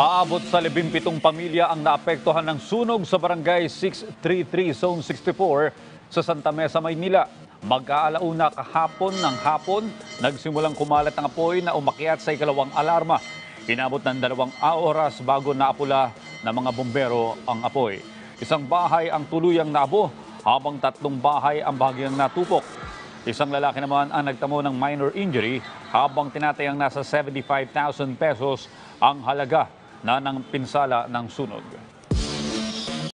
Aabot sa 17 pamilya ang naapektuhan ng sunog sa barangay 633 Zone 64 sa Santa Mesa, Maynila. Mag-aalauna kahapon ng hapon, nagsimulang kumalat ang apoy na umakyat sa ikalawang alarma. Inabot ng dalawang oras bago naapula ng mga bombero ang apoy. Isang bahay ang tuluyang naabo habang tatlong bahay ang bahagyang natupok. Isang lalaki naman ang nagtamo ng minor injury habang tinatayang nasa 75,000 pesos ang halaga na ng pinsala ng sunog.